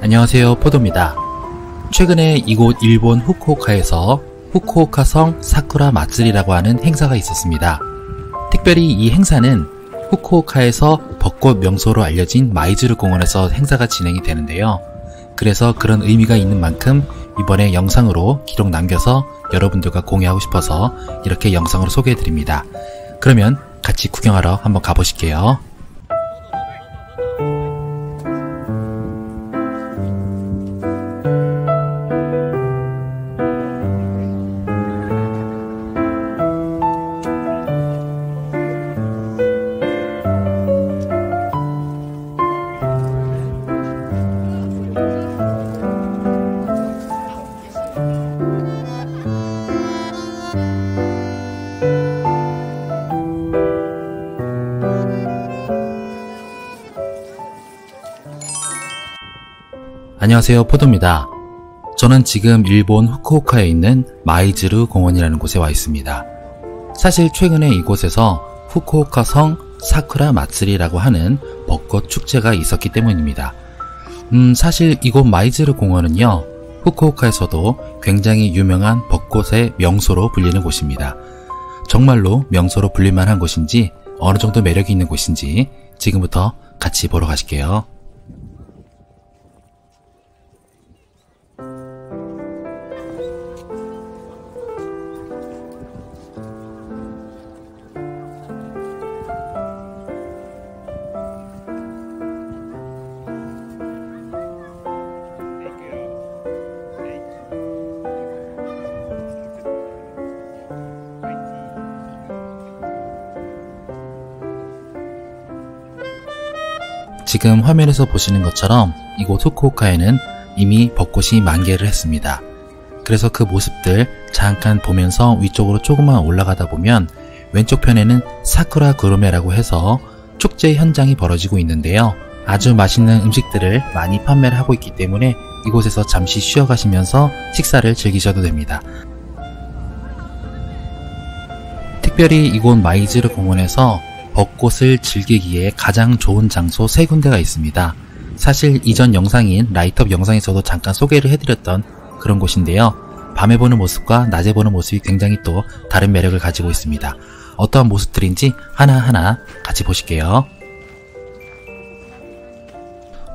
안녕하세요 포도입니다. 최근에 이곳 일본 후쿠오카에서 후쿠오카성 사쿠라 마츠리라고 하는 행사가 있었습니다. 특별히 이 행사는 후쿠오카에서 벚꽃 명소로 알려진 마이즈르 공원에서 행사가 진행이 되는데요. 그래서 그런 의미가 있는 만큼 이번에 영상으로 기록 남겨서 여러분들과 공유하고 싶어서 이렇게 영상으로 소개해 드립니다. 그러면 같이 구경하러 한번 가보실게요. 안녕하세요 포도입니다. 저는 지금 일본 후쿠오카에 있는 마이즈르 공원이라는 곳에 와 있습니다. 사실 최근에 이곳에서 후쿠오카 성 사쿠라 마츠리라고 하는 벚꽃 축제가 있었기 때문입니다. 음, 사실 이곳 마이즈르 공원은요, 후쿠오카에서도 굉장히 유명한 벚꽃의 명소로 불리는 곳입니다. 정말로 명소로 불릴만한 곳인지 어느 정도 매력이 있는 곳인지 지금부터 같이 보러 가실게요. 지금 화면에서 보시는 것처럼 이곳 후쿠오카에는 이미 벚꽃이 만개를 했습니다. 그래서 그 모습들 잠깐 보면서 위쪽으로 조금만 올라가다 보면 왼쪽 편에는 사쿠라 구르메라고 해서 축제 현장이 벌어지고 있는데요. 아주 맛있는 음식들을 많이 판매를 하고 있기 때문에 이곳에서 잠시 쉬어가시면서 식사를 즐기셔도 됩니다. 특별히 이곳 마이즈르 공원에서 벚꽃을 즐기기에 가장 좋은 장소 세 군데가 있습니다. 사실 이전 영상인 라이트업 영상에서도 잠깐 소개를 해드렸던 그런 곳인데요. 밤에 보는 모습과 낮에 보는 모습이 굉장히 또 다른 매력을 가지고 있습니다. 어떠한 모습들인지 하나하나 같이 보실게요.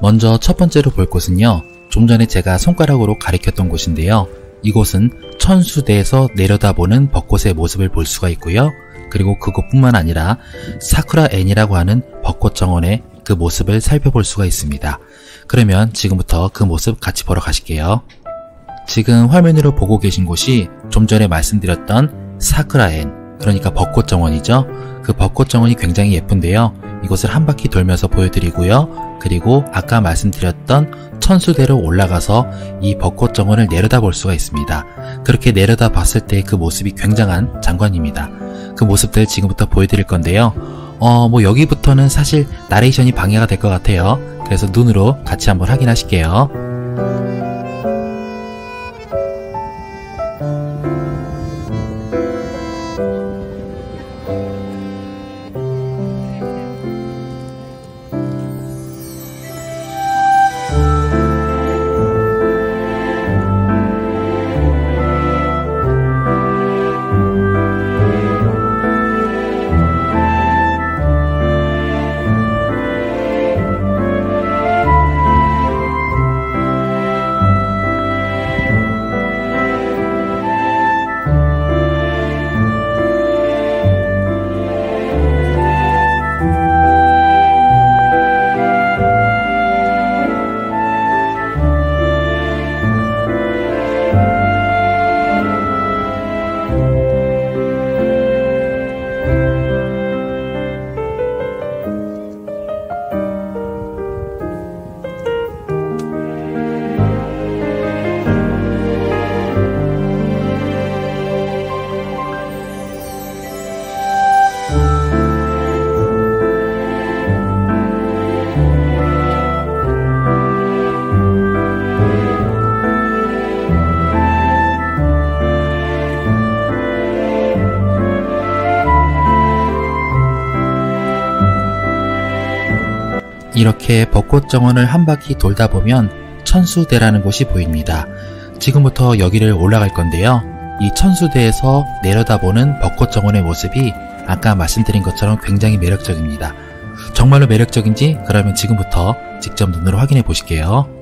먼저 첫 번째로 볼 곳은요. 좀 전에 제가 손가락으로 가리켰던 곳인데요. 이곳은 천수대에서 내려다보는 벚꽃의 모습을 볼 수가 있고요. 그리고 그것뿐만 아니라 桜園이라고 하는 벚꽃 정원의 그 모습을 살펴볼 수가 있습니다. 그러면 지금부터 그 모습 같이 보러 가실게요. 지금 화면으로 보고 계신 곳이 좀 전에 말씀드렸던 桜園, 그러니까 벚꽃 정원이죠. 그 벚꽃 정원이 굉장히 예쁜데요. 이곳을 한 바퀴 돌면서 보여드리고요. 그리고 아까 말씀드렸던 천수대로 올라가서 이 벚꽃 정원을 내려다 볼 수가 있습니다. 그렇게 내려다 봤을 때 그 모습이 굉장한 장관입니다. 그 모습들 지금부터 보여드릴 건데요. 어, 뭐 여기부터는 사실 나레이션이 방해가 될 것 같아요. 그래서 눈으로 같이 한번 확인하실게요. 이렇게 벚꽃 정원을 한 바퀴 돌다 보면 천수대라는 곳이 보입니다. 지금부터 여기를 올라갈 건데요. 이 천수대에서 내려다보는 벚꽃 정원의 모습이 아까 말씀드린 것처럼 굉장히 매력적입니다. 정말로 매력적인지 그러면 지금부터 직접 눈으로 확인해 보실게요.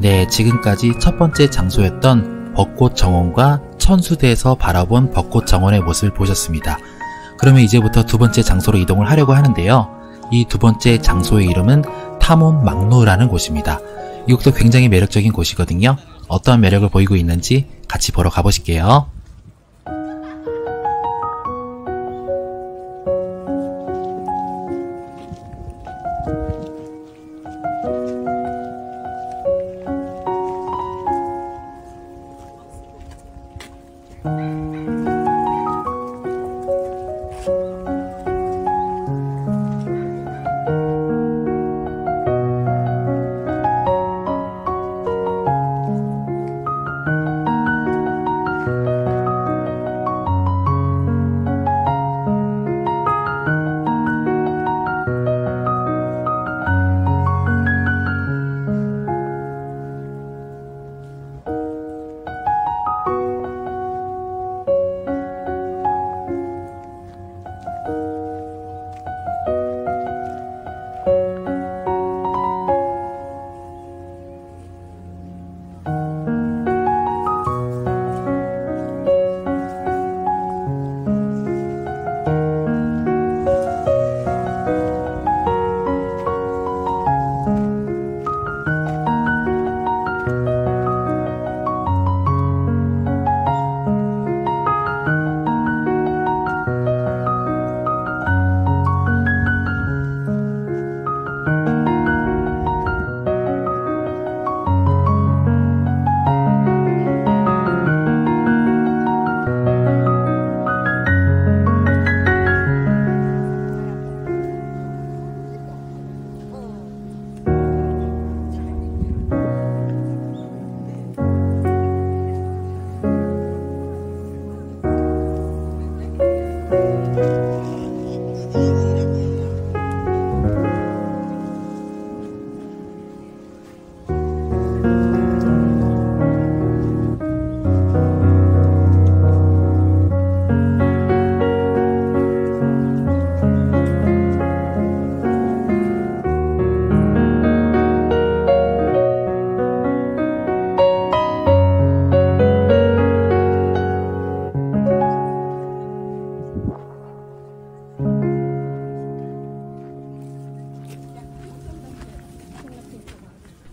네, 지금까지 첫 번째 장소였던 벚꽃 정원과 천수대에서 바라본 벚꽃 정원의 모습을 보셨습니다. 그러면 이제부터 두 번째 장소로 이동을 하려고 하는데요. 이 두 번째 장소의 이름은 탐험 막루라는 곳입니다. 이곳도 굉장히 매력적인 곳이거든요. 어떠한 매력을 보이고 있는지 같이 보러 가보실게요.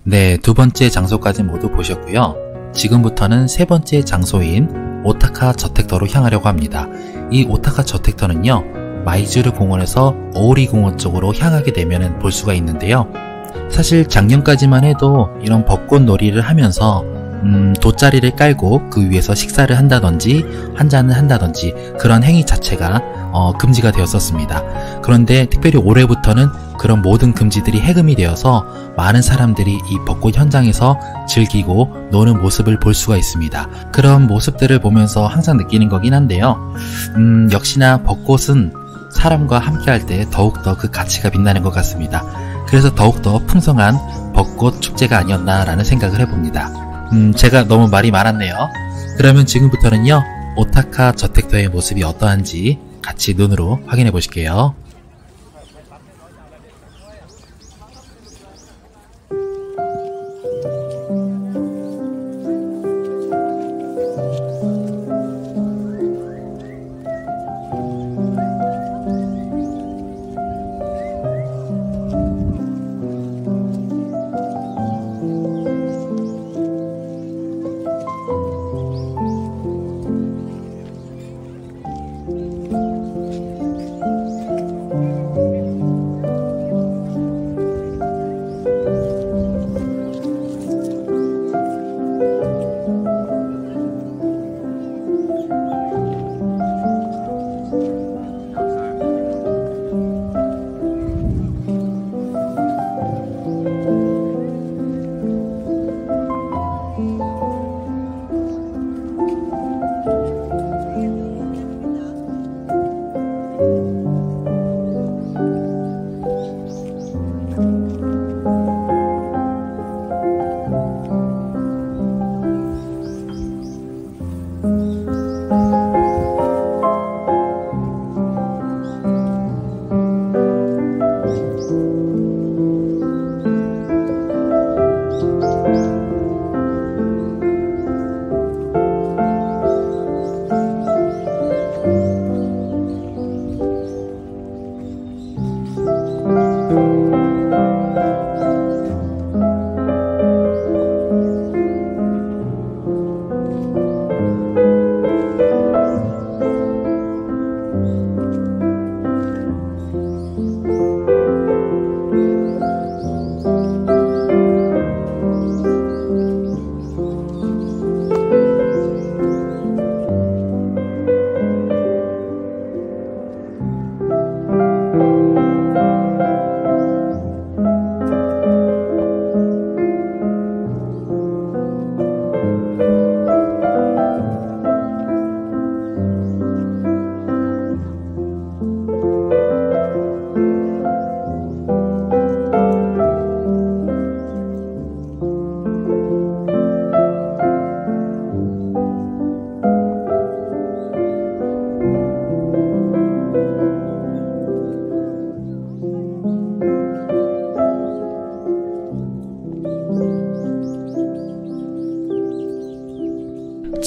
네, 두 번째 장소까지 모두 보셨고요. 지금부터는 세 번째 장소인 오타카 저택터로 향하려고 합니다. 이 오타카 저택터는요, 마이즈르 공원에서 오리 공원 쪽으로 향하게 되면 볼 수가 있는데요. 사실 작년까지만 해도 이런 벚꽃 놀이를 하면서 음, 돗자리를 깔고 그 위에서 식사를 한다든지 한 잔을 한다든지 그런 행위 자체가 어, 금지가 되었었습니다. 그런데 특별히 올해부터는 그런 모든 금지들이 해금이 되어서 많은 사람들이 이 벚꽃 현장에서 즐기고 노는 모습을 볼 수가 있습니다. 그런 모습들을 보면서 항상 느끼는 거긴 한데요. 음, 역시나 벚꽃은 사람과 함께 할 때 더욱더 그 가치가 빛나는 것 같습니다. 그래서 더욱더 풍성한 벚꽃 축제가 아니었나라는 생각을 해봅니다. 음, 제가 너무 말이 많았네요. 그러면 지금부터는요, 오타카 저택터의 모습이 어떠한지 같이 눈으로 확인해 보실게요.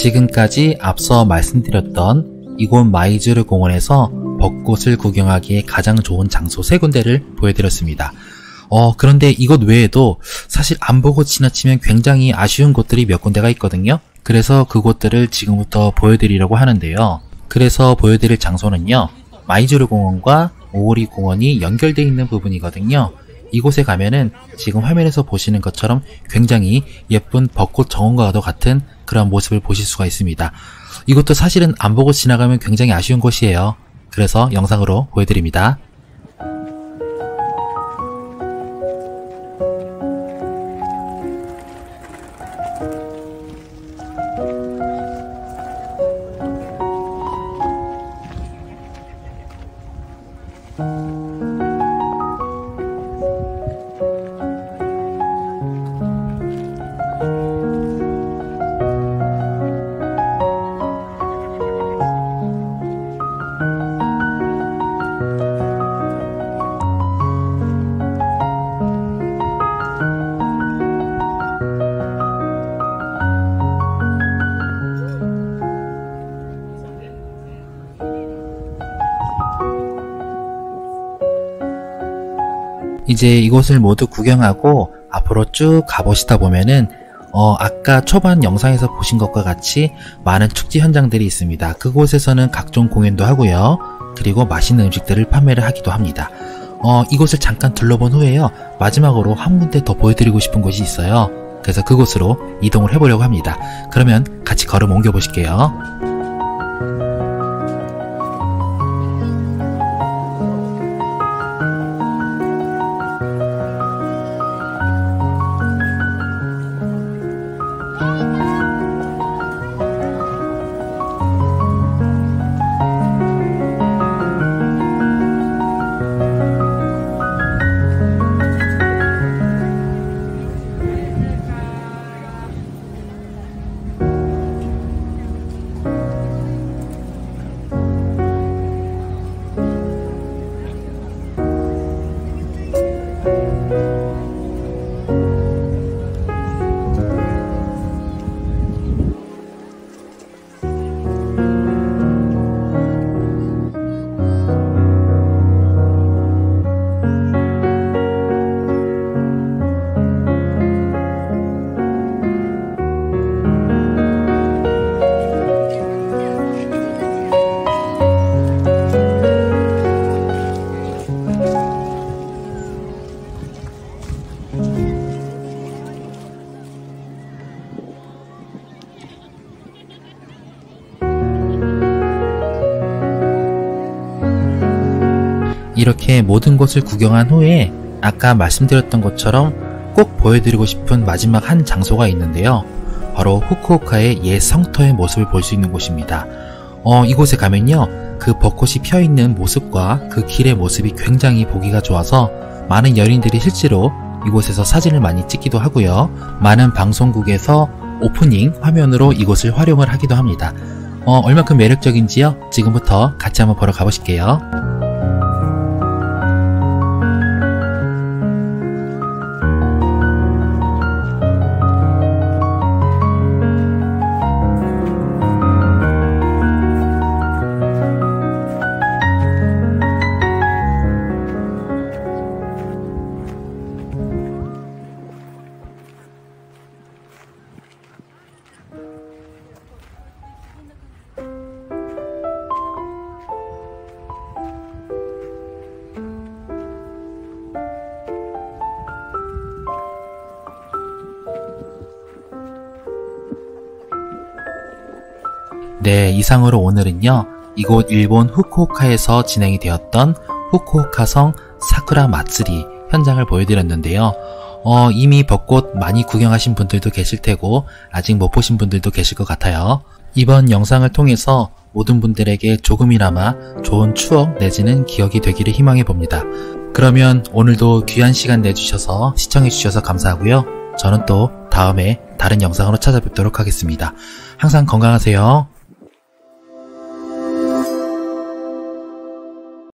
지금까지 앞서 말씀드렸던 이곳 마이즈르 공원에서 벚꽃을 구경하기에 가장 좋은 장소 세 군데를 보여드렸습니다. 어, 그런데 이곳 외에도 사실 안 보고 지나치면 굉장히 아쉬운 곳들이 몇 군데가 있거든요. 그래서 그곳들을 지금부터 보여드리려고 하는데요. 그래서 보여드릴 장소는요. 마이즈르 공원과 오오리 공원이 연결되어 있는 부분이거든요. 이곳에 가면은 지금 화면에서 보시는 것처럼 굉장히 예쁜 벚꽃 정원과도 같은 그런 모습을 보실 수가 있습니다. 이것도 사실은 안 보고 지나가면 굉장히 아쉬운 곳이에요. 그래서 영상으로 보여드립니다. 이제 이곳을 모두 구경하고 앞으로 쭉 가보시다 보면은 어, 아까 초반 영상에서 보신 것과 같이 많은 축제 현장들이 있습니다. 그곳에서는 각종 공연도 하고요. 그리고 맛있는 음식들을 판매를 하기도 합니다. 어, 이곳을 잠깐 둘러본 후에요. 마지막으로 한 군데 더 보여드리고 싶은 곳이 있어요. 그래서 그곳으로 이동을 해보려고 합니다. 그러면 같이 걸음 옮겨 보실게요. 이렇게 모든 곳을 구경한 후에 아까 말씀드렸던 것처럼 꼭 보여드리고 싶은 마지막 한 장소가 있는데요. 바로 후쿠오카의 옛 성터의 모습을 볼 수 있는 곳입니다. 어, 이곳에 가면요. 그 벚꽃이 펴 있는 모습과 그 길의 모습이 굉장히 보기가 좋아서 많은 연인들이 실제로 이곳에서 사진을 많이 찍기도 하고요. 많은 방송국에서 오프닝 화면으로 이곳을 활용을 하기도 합니다. 어, 얼마큼 매력적인지요? 지금부터 같이 한번 보러 가보실게요. 이상으로 오늘은요. 이곳 일본 후쿠오카에서 진행이 되었던 후쿠오카성 사쿠라 마츠리 현장을 보여드렸는데요. 어, 이미 벚꽃 많이 구경하신 분들도 계실 테고 아직 못 보신 분들도 계실 것 같아요. 이번 영상을 통해서 모든 분들에게 조금이나마 좋은 추억 내지는 기억이 되기를 희망해 봅니다. 그러면 오늘도 귀한 시간 내주셔서 시청해 주셔서 감사하고요. 저는 또 다음에 다른 영상으로 찾아뵙도록 하겠습니다. 항상 건강하세요.